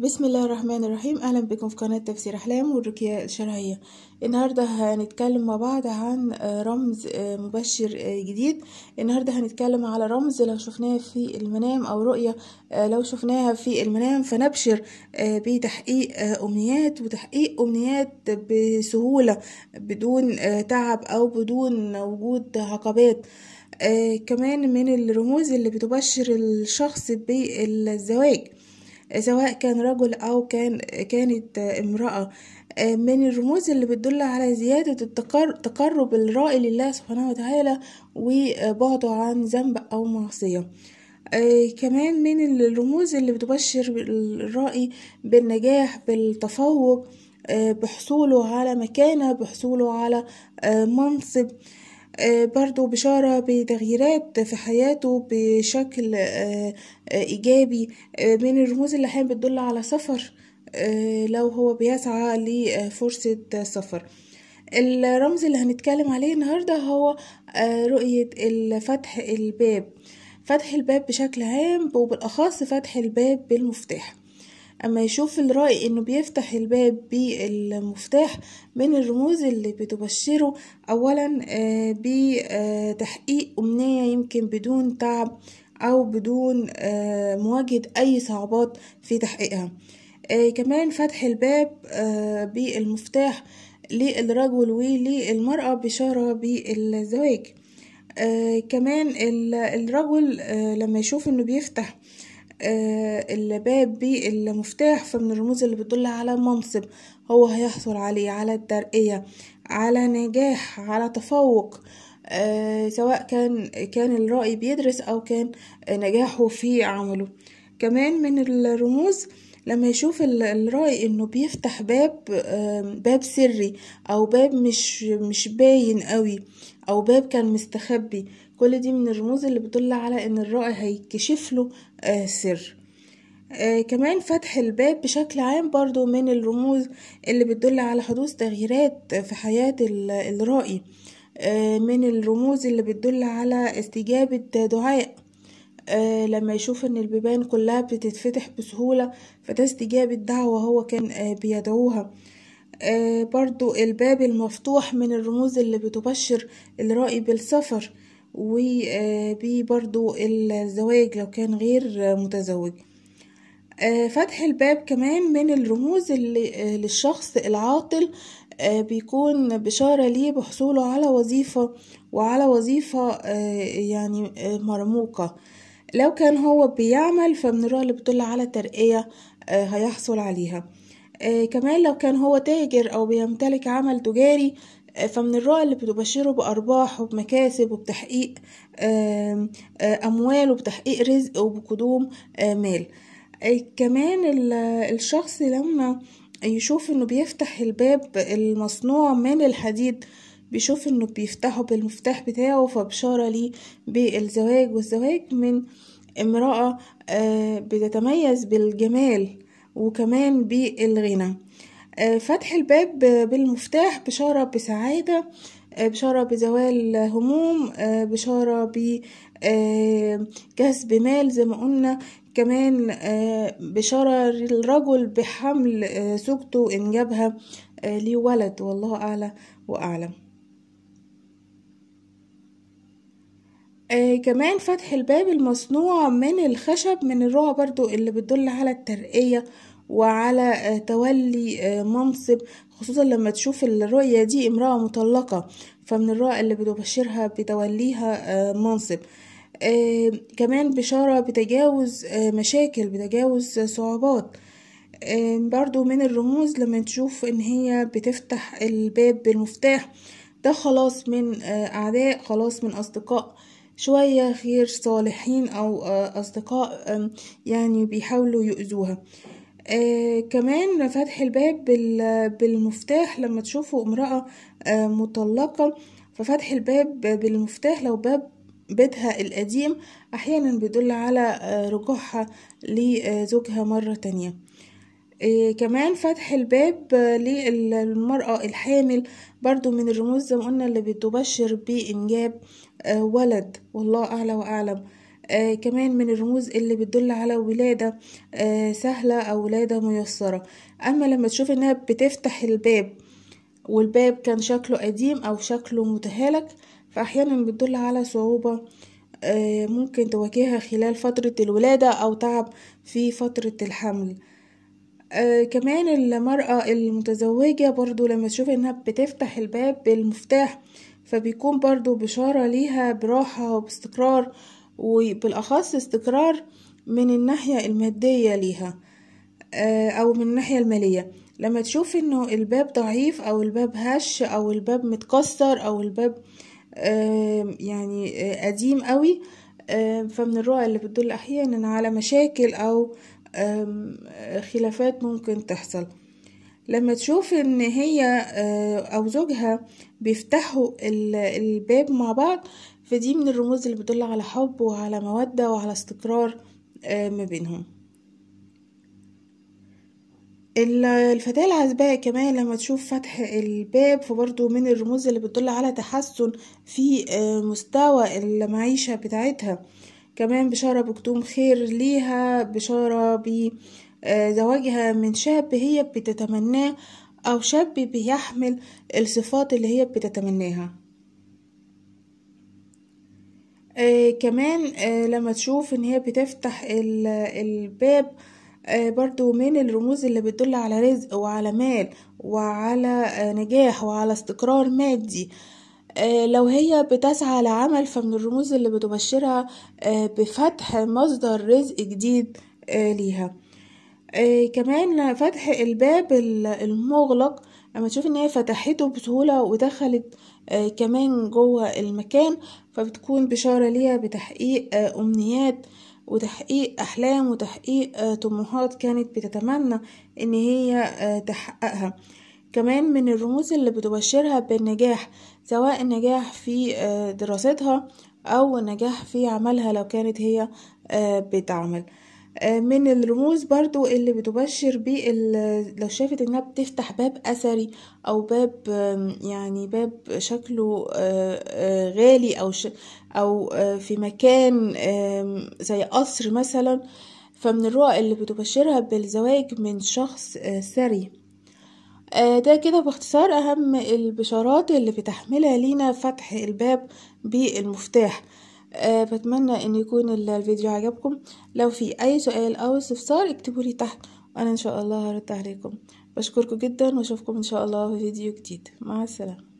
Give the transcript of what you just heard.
بسم الله الرحمن الرحيم. أهلا بكم في قناة تفسير أحلام والرقية الشرعية. النهارده هنتكلم مع بعض عن رمز مبشر جديد. النهارده هنتكلم على رمز لو شفناه في المنام أو رؤية لو شفناها في المنام فنبشر بتحقيق أمنيات وتحقيق أمنيات بسهولة بدون تعب أو بدون وجود عقبات. آه كمان من الرموز اللي بتبشر الشخص بالزواج. سواء كان رجل أو كان كانت امرأة. من الرموز اللي بتدل على زيادة التقرب الرائي لله سبحانه وتعالى وبعده عن ذنب أو معصية. كمان من الرموز اللي بتبشر الرائي بالنجاح بالتفوق بحصوله على مكانة بحصوله على منصب. برضو بشارة بتغييرات في حياته بشكل إيجابي من الرموز اللي أحيانا بتدل على سفر لو هو بيسعى لفرصة سفر. الرمز اللي هنتكلم عليه النهاردة هو رؤية فتح الباب. فتح الباب بشكل عام وبالأخص فتح الباب بالمفتاح. أما يشوف الرأي إنه بيفتح الباب بالمفتاح من الرموز اللي بتبشره اولا بتحقيق أمنية يمكن بدون تعب أو بدون مواجهة أي صعوبات في تحقيقها. كمان فتح الباب بالمفتاح للرجل وللمرأة بشارة بالزواج. كمان الرجل لما يشوف إنه بيفتح آه الباب بالمفتاح فمن الرموز اللي بتدل على منصب هو هيحصل عليه على الترقية على نجاح على تفوق آه سواء كان كان الرأي بيدرس أو كان نجاحه في عمله. كمان من الرموز لما يشوف الرأي إنه بيفتح باب باب سري أو باب مش مش باين قوي أو باب كان مستخبي كل دي من الرموز اللي بتدل على إن الرأي هيكشف له آه سر. آه كمان فتح الباب بشكل عام برضو من الرموز اللي بتدل على حدوث تغييرات في حياة الرائي آه من الرموز اللي بتدل على استجابة دعاء آه لما يشوف إن البيبان كلها بتتفتح بسهولة فده استجابة دعوة هو كان آه بيدعوها. آه برضو الباب المفتوح من الرموز اللي بتبشر الرائي بالسفر وبي برضو الزواج لو كان غير متزوج. فتح الباب كمان من الرموز اللي للشخص العاطل بيكون بشارة ليه بحصوله على وظيفة وعلى وظيفة يعني مرموقة. لو كان هو بيعمل الرؤى اللي بتدل على ترقية هيحصل عليها. كمان لو كان هو تاجر أو بيمتلك عمل تجاري فمن الرؤى اللي بتبشره بأرباح وبمكاسب وبتحقيق أموال وبتحقيق رزق وبقدوم مال. كمان الشخص لما يشوف إنه بيفتح الباب المصنوع من الحديد بيشوف إنه بيفتحه بالمفتاح بتاعه فبشارة ليه بالزواج والزواج من امرأة بتتميز بالجمال وكمان بالغنى. فتح الباب بالمفتاح بشارة بسعادة بشارة بزوال هموم بشارة بكسب مال زي ما قلنا. كمان بشارة للرجل بحمل زوجته إن جابها ليه ولد والله أعلى وأعلم. آه كمان فتح الباب المصنوع من الخشب من الرؤى برضو اللي بتدل على الترقية وعلى آه تولي آه منصب خصوصا لما تشوف الرؤية دي امرأة مطلقة فمن الرؤى اللي بتبشرها بتوليها آه منصب. آه كمان بشارة بتجاوز آه مشاكل بتجاوز صعوبات. برضو من الرموز لما تشوف إن هي بتفتح الباب بالمفتاح ده خلاص من أعداء خلاص من أصدقاء. شوية غير صالحين أو أصدقاء يعني بيحاولوا يؤذوها. آه كمان فتح الباب بالمفتاح لما تشوفوا امرأة آه مطلقة ففتح الباب بالمفتاح لو باب بيتها القديم أحيانا بيدل على آه رجوعها لزوجها مرة تانية. كمان فتح الباب للمرأة الحامل برضو من الرموز زي ما قلنا اللي بتبشر بإنجاب آه ولد. والله أعلى وأعلم. آه كمان من الرموز اللي بتدل على ولادة آه سهلة أو ولادة ميسرة. أما لما تشوف إنها بتفتح الباب والباب كان شكله قديم أو شكله متهالك فأحيانا بتدل على صعوبة آه ممكن تواجهها خلال فترة الولادة أو تعب في فترة الحمل. آه كمان المرأة المتزوجة برضو لما تشوف إنها بتفتح الباب بالمفتاح فبيكون برضو بشارة ليها براحة وباستقرار وبالأخص استقرار من الناحية المادية ليها آه أو من الناحية المالية. لما تشوف إنه الباب ضعيف أو الباب هش أو الباب متكسر أو الباب يعني آه قديم قوي فمن الرؤى اللي بتدل أحيانا على مشاكل أو خلافات ممكن تحصل. لما تشوف إن هي أو زوجها بيفتحوا الباب مع بعض فدي من الرموز اللي بتدل على حب وعلى مودة وعلى استقرار ما بينهم. الفتاة العزباء كمان لما تشوف فتح الباب فبرضه من الرموز اللي بتدل على تحسن في مستوى المعيشة بتاعتها. كمان بشارة بقدوم خير ليها بشارة بزواجها من شاب هي بتتمناه أو شاب بيحمل الصفات اللي هي بتتمناها. آه كمان آه لما تشوف إن هي بتفتح الباب آه برضو من الرموز اللي بتدل على رزق وعلى مال وعلى آه نجاح وعلى استقرار مادي. آه لو هي بتسعى لعمل فمن الرموز اللي بتبشرها آه بفتح مصدر رزق جديد آه ليها. كمان فتح الباب المغلق. لما تشوف إن هي فتحته بسهولة ودخلت كمان جوه المكان فبتكون بشارة ليها بتحقيق أمنيات وتحقيق أحلام وتحقيق طموحات كانت بتتمنى إن هي تحققها. كمان من الرموز اللي بتبشرها بالنجاح سواء النجاح في دراستها أو النجاح في عملها لو كانت هي بتعمل. من الرموز برضو اللي بتبشر بيه لو شافت إنها بتفتح باب أثري أو باب يعني باب شكله غالي أو أو في مكان زي قصر مثلا فمن الرؤى اللي بتبشرها بالزواج من شخص ثري. ده كده باختصار أهم البشارات اللي بتحملها لينا فتح الباب بالمفتاح. أه بتمنى إن يكون الفيديو عجبكم. لو في أي سؤال أو استفسار اكتبوا لي تحت وأنا إن شاء الله هرد عليكم. بشكركم جدا وأشوفكم إن شاء الله في فيديو جديد. مع السلامة.